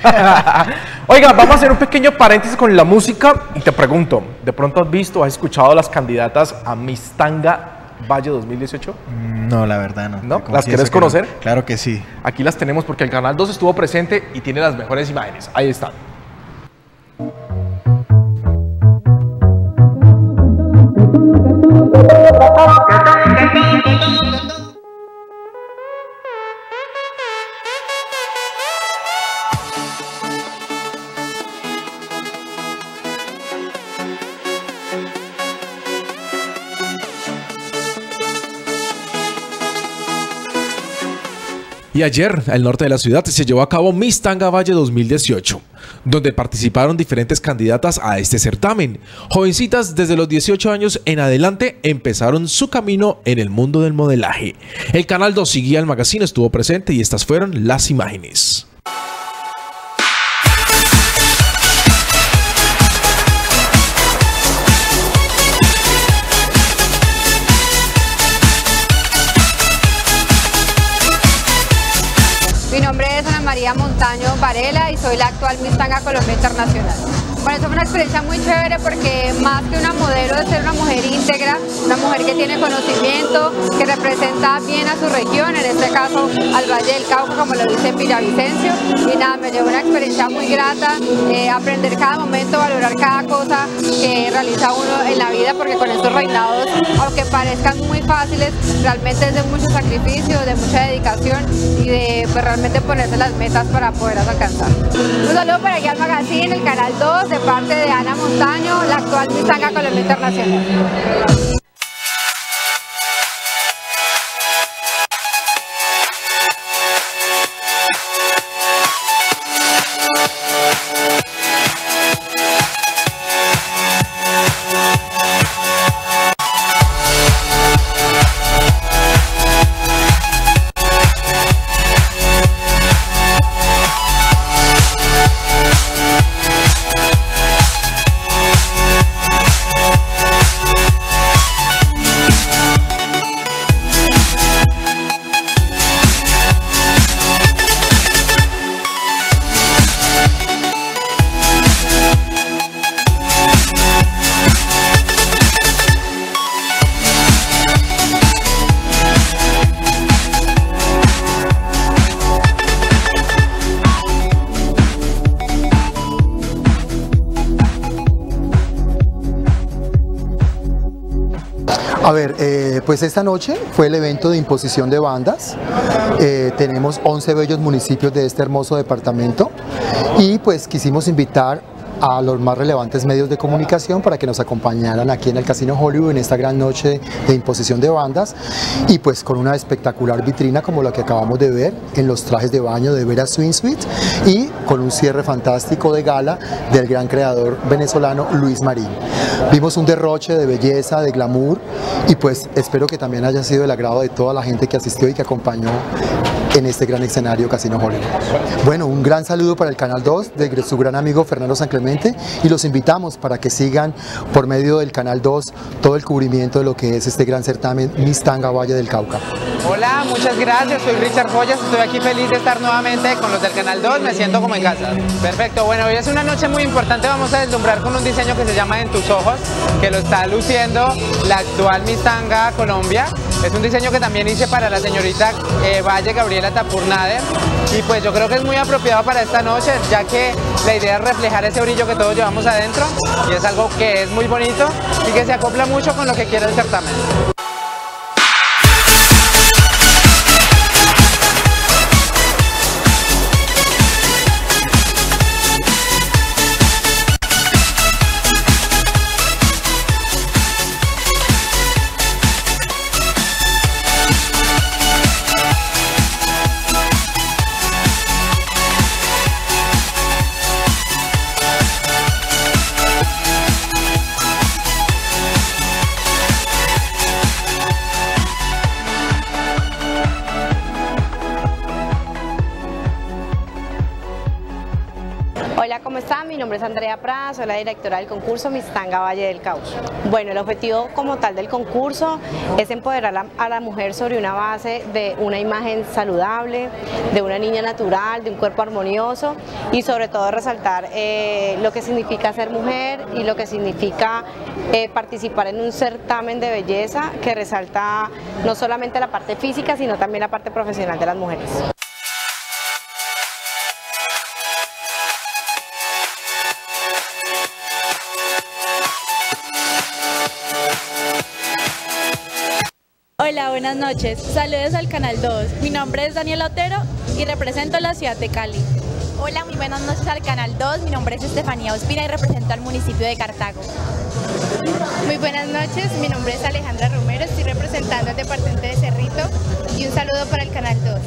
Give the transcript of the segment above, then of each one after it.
Oiga, vamos a hacer un pequeño paréntesis con la música y te pregunto, ¿de pronto has visto, has escuchado a las candidatas a Miss Tanga Valle 2018? No, la verdad no. ¿Las querés que no. conocer? Claro que sí. Aquí las tenemos porque el Canal 2 estuvo presente y tiene las mejores imágenes. Ahí están. Y ayer, al norte de la ciudad, se llevó a cabo Miss Tanga Valle 2018, donde participaron diferentes candidatas a este certamen. Jovencitas desde los 18 años en adelante empezaron su camino en el mundo del modelaje. El canal 2 seguía el magazine, estuvo presente y estas fueron las imágenes. Es Ana María Montaño Varela y soy la actual Miss Tanga Colombia Internacional. Bueno, eso fue una experiencia muy chévere porque más que una modelo de ser una mujer íntegra, una mujer que tiene conocimiento, que representa bien a su región, en este caso al Valle del Cauca, como lo dice Villavicencio. Y nada, me llevó una experiencia muy grata, eh, aprender cada momento, valorar cada cosa que realiza uno en la vida, porque con estos reinados, aunque parezcan muy fáciles, realmente es de mucho sacrificio, de mucha dedicación y de pues, realmente ponerse las metas para poderlas alcanzar. Un saludo para Guía Magazine, el Canal 2, de parte de Ana Montaño, la actual Miss Tanga Colombia Internacional. A ver, eh, pues esta noche fue el evento de imposición de bandas. Eh, tenemos 11 bellos municipios de este hermoso departamento y pues quisimos invitar a los más relevantes medios de comunicación para que nos acompañaran aquí en el Casino Hollywood en esta gran noche de imposición de bandas y pues con una espectacular vitrina como la que acabamos de ver en los trajes de baño de Vera Swing Suite y con un cierre fantástico de gala del gran creador venezolano Luis Marín. Vimos un derroche de belleza, de glamour y pues espero que también haya sido el agrado de toda la gente que asistió y que acompañó en este gran escenario Casino Hollywood. Bueno, un gran saludo para el Canal 2 de su gran amigo Fernando San Clemente y los invitamos para que sigan por medio del Canal 2 todo el cubrimiento de lo que es este gran certamen Miss Tanga Valle del Cauca. Hola, muchas gracias, soy Richard Joyas, estoy aquí feliz de estar nuevamente con los del Canal 2, me siento como en casa. Perfecto, bueno, hoy es una noche muy importante, vamos a deslumbrar con un diseño que se llama En tus ojos, que lo está luciendo la actual Miss Tanga Colombia. Es un diseño que también hice para la señorita eh, Valle Gabriela Tapurnader y pues yo creo que es muy apropiado para esta noche, ya que la idea es reflejar ese brillo que todos llevamos adentro y es algo que es muy bonito y que se acopla mucho con lo que quiere el certamen. Hola, ¿cómo están? Mi nombre es Andrea Prada, soy la directora del concurso Mistanga Valle del Caucho. Bueno, el objetivo como tal del concurso es empoderar a la mujer sobre una base de una imagen saludable, de una niña natural, de un cuerpo armonioso y sobre todo resaltar eh, lo que significa ser mujer y lo que significa eh, participar en un certamen de belleza que resalta no solamente la parte física, sino también la parte profesional de las mujeres. Hola, buenas noches. Saludos al Canal 2. Mi nombre es Daniela Otero y represento la ciudad de Cali. Hola, muy buenas noches al Canal 2. Mi nombre es Estefanía Ospina y represento al municipio de Cartago. Muy buenas noches, mi nombre es Alejandra Romero, estoy representando al departamento de Cerrito y un saludo para el Canal 2.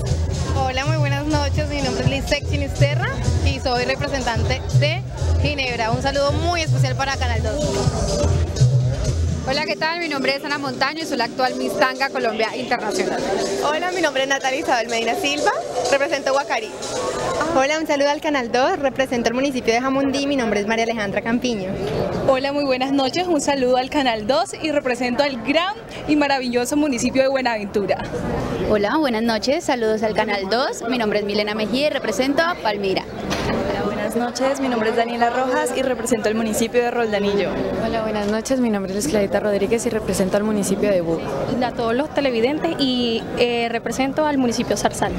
Hola, muy buenas noches, mi nombre es Liz Sinisterra y soy representante de Ginebra. Un saludo muy especial para Canal 2. Hola, ¿qué tal? Mi nombre es Ana Montaño y soy la actual Miss Tanga Colombia Internacional. Hola, mi nombre es Natalia Isabel Medina Silva, represento Guacari. Hola, un saludo al Canal 2, represento el municipio de Jamundí, mi nombre es María Alejandra Campiño. Hola, muy buenas noches, un saludo al Canal 2 y represento al gran y maravilloso municipio de Buenaventura. Hola, buenas noches, saludos al Canal 2, mi nombre es Milena Mejía y represento a Palmira. Buenas noches, mi nombre es Daniela Rojas y represento el municipio de Roldanillo. Hola, buenas noches, mi nombre es Clarita Rodríguez y represento al municipio de Buga. A todos los televidentes y eh, represento al municipio Zarzal.